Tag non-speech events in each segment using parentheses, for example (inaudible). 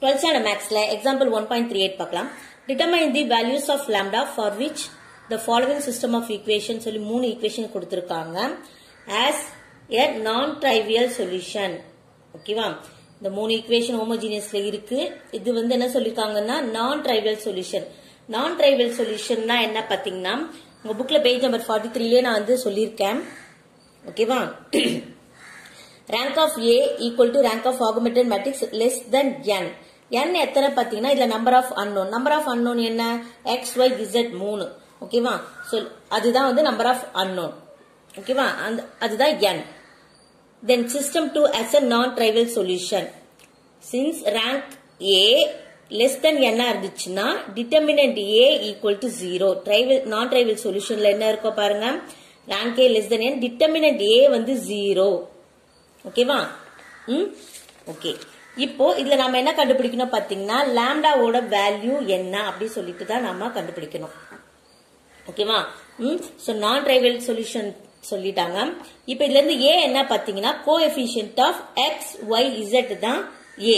Twelfth standard மேக்ஸ்ல example one point three eight பார்க்கலாம். Determine the values of lambda for which the following system of equation சொல்லி மூணு equation கொடுத்துருக்காங்க. As a நான் trivial solution ஓகேவா இந்த மூணு ஈக்குவேஷன் ஹோமோஜீனியஸ்ல இருக்கு. இது வந்து என்ன சொல்லிருக்காங்கன்னா non trivial solution non trivial சொல்யூஷன்னா என்ன பார்த்தீங்கன்னா உங்க புக்ல பேஜ் நம்பர் ஃபார்ட்டி த்ரீலயே நான் வந்து சொல்லியிருக்கேன். ஓகேவா rank of A equal to rank of augmented matrix less than N N எத்தனை பார்த்தீங்கன்னா இதுல number of unknown number of unknown என்ன? எக்ஸ் ஒய் இசட் மூணு. ஓகேவா சொல் அதுதான் வந்து நம்பர் ஆஃப் அன்னோன் ஓகேவா அந்த அதுதான் N then system to as a non trivial solution since rank A less than என்ன இருந்துச்சுன்னா determinant A equal to zero trivial non trivial சொல்யூஷன்ல என்ன இருக்கோ பாருங்க. Rank A less than N determinant A வந்து zero ஓகேவா ம்? ஓகே இப்போ இதுல நாம என்ன கண்டுபிடிக்கணும் பாத்தீங்கன்னா லாம்டாவோட வேல்யூ என்ன அப்படி சொல்லிட்டு தான் நாம கண்டுபிடிக்கணும். ஓகேவா? ம் ஸோ நான் ட்ரைவல் சொல்யூஷன் சொல்லிட்டாங்க. இப்போ இதுல இருந்து ஏ என்ன பாத்தீங்கன்னா coefficient of X Y Z தான் ஏ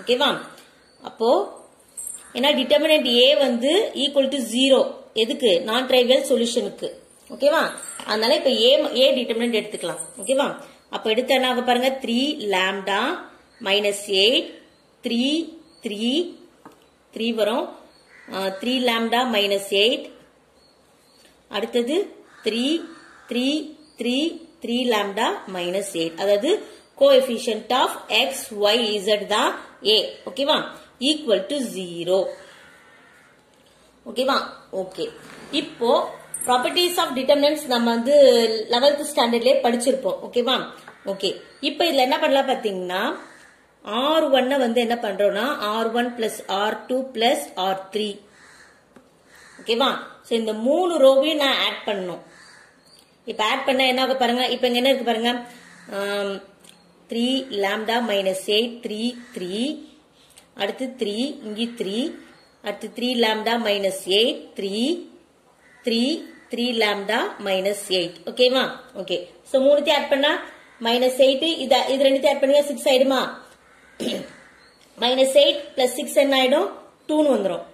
ஓகேவா? அப்போ ஏன்னா டிட்டர்மினன்ட் ஏ வந்து ஈக்குவல் டு ஜீரோ எதுக்கு? நான் ட்ரைவல் சொல்யூஷனுக்கு ஓகேவா? அதனால இப்ப ஏ ஏ டிட்டர்மினன்ட் எடுத்துக்கலாம். ஓகேவா? அப்ப எடுத்த என்ன ஆக பாருங்க? Three lambda minus eight three three three வரும். த்ரீ லேம்டா மைனஸ் எயிட் அடுத்தது three three three three lambda minus eight அதாவது coefficient of X Y Z தான் ஏ ஓகேவா ஈக்குவல் டு ஜீரோ ஓகேவா ஓகே இப்போ ப்ராப்பர்ட்டிஸ் ஆஃப் டிட்டர்மினன்ஸ் நம்ம வந்து eleventh ஸ்டாண்டர்ட்லயே படிச்சிருப்போம். ஓகேவா ஓகே இப்போ இதுல என்ன பண்ணலாம் பாத்தீங்கன்னா ஆர் ஒன்னை வந்து என்ன பண்றோம்னா R one plus R two plus R three ஓகேவா ஸோ இந்த மூணு ரோவையும் நான் ஆட் பண்ணணும். இப்போ ஆட் பண்ண என்ன ஆக பாருங்க? இப்போ இங்கே என்ன இருக்கு பாருங்க? Three lambda minus eight three three அடுத்து த்ரீ இங்கே த்ரீ அடுத்து three lambda minus eight three three three lambda minus eight ஓகேவா ஓகே ஸோ மூணுத்தையும் ஆட் பண்ணா மைனஸ் எயிட் இது இது ரெண்டுத்தையும் ஆட் பண்ணுங்க சிக்ஸ் ஆயிடுமா? மைனஸ் எயிட் பிளஸ் சிக்ஸ் என்ன ஆயிடும்? டூன்னு வந்துடும்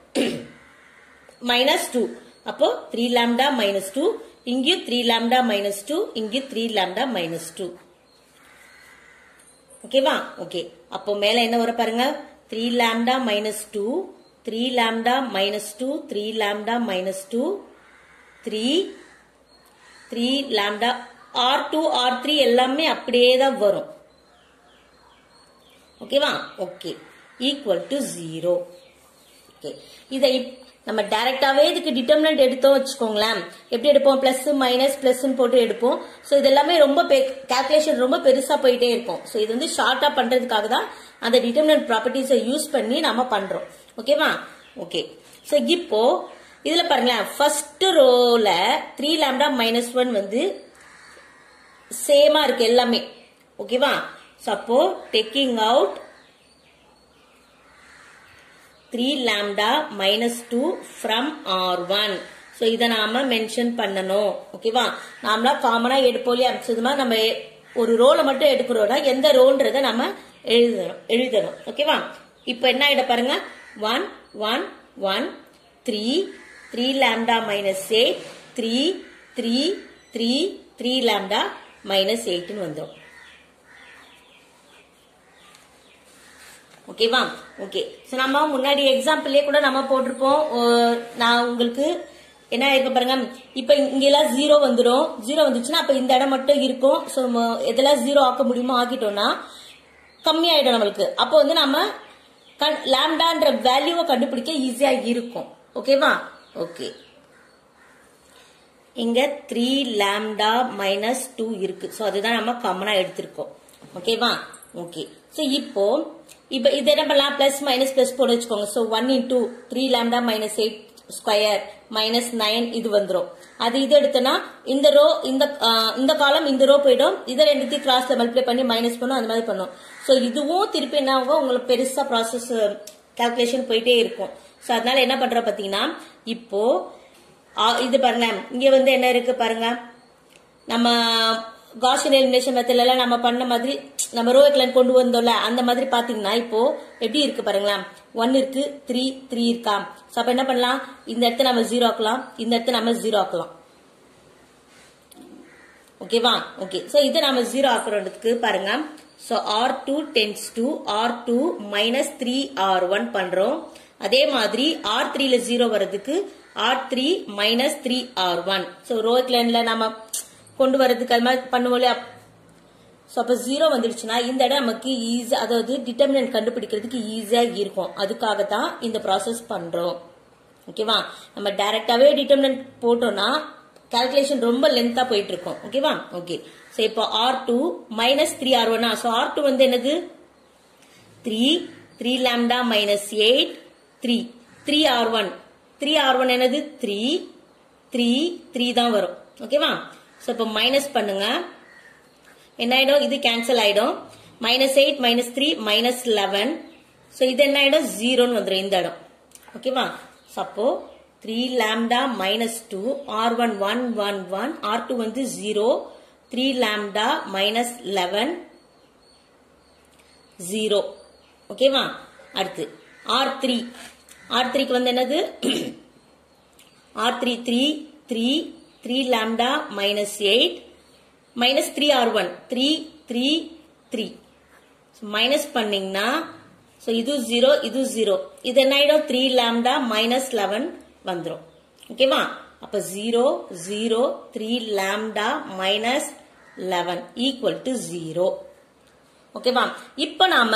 மைனஸ் (coughs) டூ அப்போ த்ரீ லேம்டா மைனஸ் டூ இங்கேயும் த்ரீ லேம்டா மைனஸ் டூ இங்கேயும் த்ரீ லாம்டா மைனஸ் டூ ஓகேவா ஓகே அப்போ மேல என்ன வர பாருங்க? Three lambda minus two three lambda minus two three lambda minus two three three lambda R two R three எல்லாமே அப்படியே தான் வரும். ஓகேவா okay equal to zero okay இதை நம்ம டைரக்டாவே இதுக்கு டிட்டர்மினன்ட் எடுத்தோம் வச்சுக்கோங்களேன். எப்படி எடுப்போம்? பிளஸ் மைனஸ் பிளஸ் போட்டு எடுப்போம். ஸோ இது எல்லாமே ரொம்ப கால்குலேஷன் ரொம்ப பெருசா போயிட்டே இருக்கும். ஸோ இது வந்து ஷார்ட்டா பண்றதுக்காக தான் அந்த டிட்டர்மினன்ட் ப்ராப்பர்ட்டிஸை யூஸ் பண்ணி நம்ம பண்றோம். ஓகேவா ஓகே ஸோ இப்போ இதுல பாருங்களேன். ஃபர்ஸ்ட் ரோல த்ரீ லேம்டா மைனஸ் ஒன் வந்து சேமா இருக்கு எல்லாமே. ஓகேவா சப்போ taking out three lambda minus two from R one so இதை நாம மென்ஷன் பண்ணணும். ஓகேவா நாமளா காமனா எடுப்போம் இல்லையா இது மாதிரி நம்ம ஒரு ரோலை மட்டும் எடுக்கிறோம்னா எந்த ரோன்றதை நம்ம எழுதணும் எழுதணும். ஓகேவா இப்போ என்ன ஆகிட பாருங்க? One one one three three lambda minus eight three three three three lambda minus எயிட்னு வந்துடும் ஓகேவா? ஓகே. ஸோ நம்ம முன்னாடி எக்ஸாம்பிள்லேயே கூட நம்ம போட்டிருப்போம். நான் உங்களுக்கு என்ன இருக்க பாருங்க. இப்ப இங்கெல்லாம் ஜீரோ வந்துடும் ஜீரோ வந்துச்சுன்னா அப்ப இந்த இடம் மட்டும் இருக்கும். ஸோ எதெல்லாம் ஜீரோ ஆக்க முடியுமோ ஆக்கிட்டோம்னா கம்மியாயிடும் நம்மளுக்கு. அப்போ வந்து நம்ம லாம்டான்ற வேல்யூவை கண்டுபிடிக்க ஈஸியா இருக்கும். ஓகேவா? ஓகே. இங்க த்ரீ லாம்டா மைனஸ் டூ இருக்கு. ஸோ அதுதான் நம்ம காமனா எடுத்திருக்கோம். ஓகேவா? ஓகே. ஸோ இப்போ இப்போ இதை என்ன பண்ணலாம் பிளஸ் மைனஸ் பிளஸ் போட வச்சுக்கோங்க. So one into three lambda minus eight square minus nine இது வந்துடும் அது இது எடுத்தோன்னா இந்த ரோ இந்த இந்த காலம் இந்த ரோ போயிடும். இதை ரெண்டுத்தையும் கிராஸ்ல மல்டிப்ளை பண்ணி மைனஸ் பண்ணும் அந்த மாதிரி பண்ணும். ஸோ இதுவும் திருப்பி என்ன ஆகும்? உங்களுக்கு பெருசா ப்ராசஸ் கால்குலேஷன் போயிட்டே இருக்கும். ஸோ அதனால என்ன பண்றோம் பார்த்தீங்கன்னா இப்போ இது பாருங்க. இங்க வந்து என்ன இருக்கு பாருங்க. நம்ம காஷன் எலிமினேஷன் மெத்தட்ல எல்லாம் நம்ம பண்ண மாதிரி நம்ம ரோ எக்லன் கொண்டு வந்தோம்ல அந்த மாதிரி பாத்தீங்கன்னா இப்போ எப்படி இருக்கு பாருங்களேன். ஒன் இருக்கு த்ரீ த்ரீ இருக்கா? சோ அப்ப என்ன பண்ணலாம்? இந்த இடத்த நம்ம ஜீரோ ஆக்கலாம். இந்த இடத்த நம்ம ஜீரோ ஆக்கலாம். ஓகேவா ஓகே சோ இதை நம்ம ஜீரோ ஆக்குறதுக்கு பாருங்க. So R two tends to R two minus three R one பண்றோம். அதே மாதிரி ஆர் த்ரீல ஜீரோ வர்றதுக்கு R three minus three R one so row லைன்ல நம்ம கொண்டு வர்றதுக்கு அது மாதிரி பண்ணுவோம் இல்லையா ஸோ அப்போ ஜீரோ வந்துடுச்சுன்னா இந்த இடம் நமக்கு ஈஸி அதாவது டிட்டர்மினன்ட் கண்டுபிடிக்கிறதுக்கு ஈஸியாக இருக்கும். அதுக்காக தான் இந்த ப்ராசஸ் பண்ணுறோம் ஓகேவா நம்ம டைரக்டாவே டிட்டர்மினன்ட் போட்டோம்னா கால்குலேஷன் ரொம்ப லென்த்தா போயிட்டு இருக்கும் ஓகேவா ஓகே ஸோ இப்போ R two minus three R ஒன்னா ஸோ ஆர் டூ வந்து என்னது? Three three lambda minus eight three three R one three R one என்னது? த்ரீ த்ரீ த்ரீ தான் வரும். ஓகேவா ஸோ இப்போ மைனஸ் பண்ணுங்க. என்ன ஆயிடும்? இது கேன்சல் ஆயிடும். Minus eight minus three minus eleven so இது என்ன ஆயிடும்? ஜீரோன்னு வந்துடும் இந்த இடம். ஓகேவா suppose three lambda minus two R one one one one R two வந்து zero three lambda minus eleven zero ஓகேவா அடுத்து. ஆர் த்ரீ ஆர் த்ரீக்கு வந்து என்னது? R three three three three lambda minus eight minus three R one three three three minus பண்ணிங்கன்னா so இது zero இது zero இது என்ன ஆயிடும்? த்ரீ லேம்டா மைனஸ் லெவன் வந்துடும் ஓகேவா அப்ப zero zero three lambda minus eleven equal to zero ஓகேவா இப்போ நாம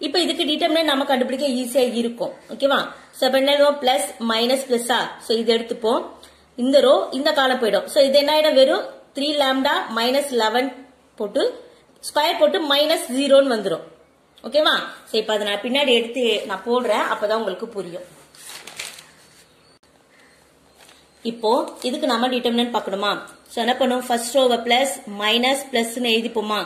இப்போ இதுக்கு டிட்டர்மினன்ட் நம்ம கண்டுபிடிக்க ஈஸியா இருக்கும். ஓகேவா ஸோ இப்போ என்ன பிளஸ் மைனஸ் பிளஸ்ஸா ஸோ இது எடுத்துப்போம். இந்த ரோ இந்த காலம் போயிடும். ஸோ இது என்ன ஆயிடும் வெறும் த்ரீ லேம்டா மைனஸ் லெவன் போட்டு ஸ்கொயர் போட்டு மைனஸ் ஜீரோன்னு வந்துடும் ஓகேவா சரி இப்போ அதை நான் பின்னாடி எடுத்து நான் போடுறேன். அப்பதான் உங்களுக்கு புரியும். இப்போ இதுக்கு நம்ம டிட்டர்மினன்ட் பார்க்கணுமா? ஸோ என்ன பண்ணுவோம் ஃபர்ஸ்ட் ரோவை பிளஸ் மைனஸ் பிளஸ்ன்னு எழுதிப்போமா?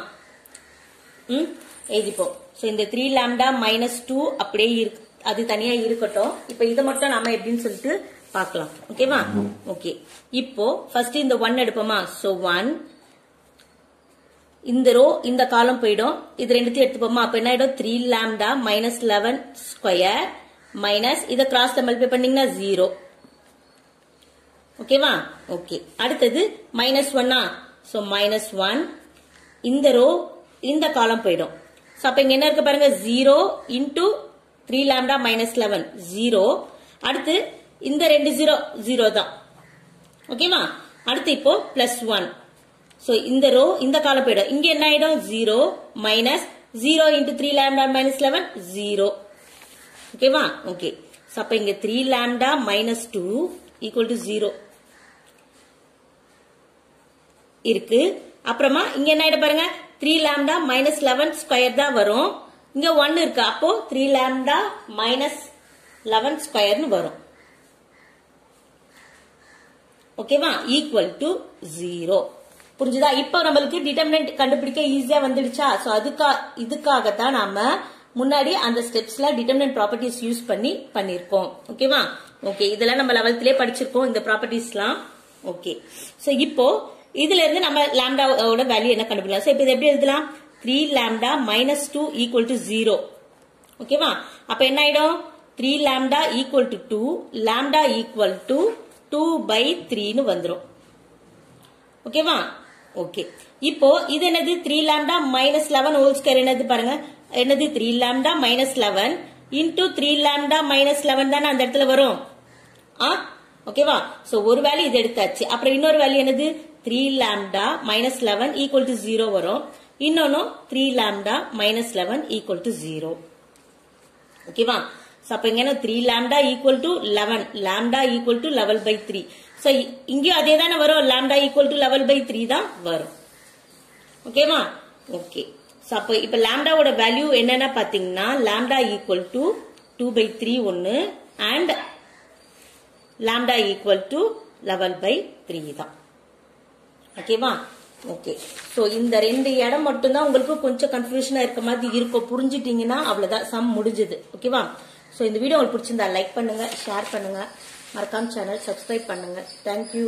ம் எழுதிப்போம். ஸோ இந்த த்ரீ லேம்டா மைனஸ் டூ அப்படியே இருக்கு அது தனியா இருக்கட்டும். இப்போ இதை மட்டும் நாம எப்படின்னு சொல்லிட்டு பார்க்கலாம். ஓகேவா ஓகே இப்போ ஃபர்ஸ்ட் இந்த ஒன் எடுப்போமா? ஸோ ஒன் இந்த ரோ இந்த காலம் போயிடும். இது ரெண்டுத்தையும் எடுத்துப்போமா? அப்ப என்ன ஆயிடும்? Three lambda minus eleven square minus இதை கிராஸ் மல்டிப்ளை பண்ணீங்கன்னா ஜீரோ ஓகேவா ஓகே அடுத்தது மைனஸ் ஒன்னா ஸோ மைனஸ் ஒன் இந்த ரோ இந்த காலம் போயிடும். ஸோ அப்ப இங்க என்ன இருக்கு பாருங்க? Zero into three lambda minus eleven zero அடுத்து இந்த ரெண்டு ஜீரோ ஜீரோ தான். ஓகேவா அடுத்து இப்போ பிளஸ் ஒன் ஸோ இந்த ரோ இந்த காலம் போயிடும். இங்க என்ன ஆயிடும்? Zero minus zero into three lambda minus eleven zero ஓகேவா ஓகே ஸோ அப்போ இங்க three lambda minus two equal to zero இருக்கு. அப்புறமா இங்க என்ன ஆயிடும் பாருங்க? Three lambda minus eleven square தான் வரும். இங்க ஒன்னு இருக்கு? அப்போ த்ரீ லேம்டா மைனஸ் லெவன் ஸ்கொயர்னு வரும். ஓகேவா ஈக்குவல் டு ஜீரோ புரிஞ்சுதா? இப்போ நம்மளுக்கு டிட்டர்மினன்ட் கண்டுபிடிக்க ஈஸியா வந்துடுச்சா? சோ அதுக்கா இதுக்காகத்தான் நாம முன்னாடி அந்த ஸ்டெப்ஸ்ல டிட்டர்மினன்ட் ப்ராப்பர்ட்டிஸ் யூஸ் பண்ணி பண்ணிருக்கோம். ஓகேவா ஓகே இதெல்லாம் நம்ம லெவல்த்லயே படிச்சிருக்கோம் இந்த ப்ராப்பர்ட்டிஸ்லாம் ஓகே சோ இப்போ இதுல இருந்து நம்ம லாம்டாவோட வேல்யூ என்ன கண்டுபிடிக்கலாம்? சோ இப்போ இது எப்படி எழுதலாம்? Three lambda minus two equal to zero ஓகேவா அப்ப என்ன ஆயிடும்? Three lambda equal to two lambda equal to two by த்ரீன்னு வந்துடும் ஓகேவா ஓகே இப்போ இது என்னது? Three lambda minus eleven whole square என்னது பாருங்க. என்னது? Three lambda minus eleven into three lambda minus eleven தானே அந்த இடத்துல வரும். ஆ? ஓகேவா சோ ஒரு வேல்யூ இது எடுத்தாச்சு. அப்புறம் இன்னொரு வேல்யூ என்னது? Three lambda minus eleven equal to zero வரும். இன்னொன்னு three lambda minus eleven equal to zero ஓகேவா அப்போ அப்ப இங்க three lambda equal to eleven lambda equal to eleven by three so இங்கேயும் அதே தானே வரும். Lambda equal to eleven by three தான் வரும். ஓகேவா ஓகே ஸோ அப்போ இப்போ லேம்டாவோட வேல்யூ என்னென்ன பார்த்தீங்கன்னா lambda equal to two by three ஒன்று and lambda equal to eleven by three தான். ஓகேவா ஓகே ஸோ இந்த ரெண்டு இடம் மட்டும்தான் உங்களுக்கு கொஞ்சம் கன்ஃபியூஷனாக இருக்க மாதிரி இருக்கும். புரிஞ்சிட்டிங்கன்னா அவ்வளோதான் சம் முடிஞ்சது. ஓகேவா ஸோ இந்த வீடியோ உங்களுக்கு பிடிச்சிருந்தா லைக் பண்ணுங்கள் ஷேர் பண்ணுங்கள் மறக்காம சேனல் சப்ஸ்கிரைப் பண்ணுங்கள் தேங்க்யூ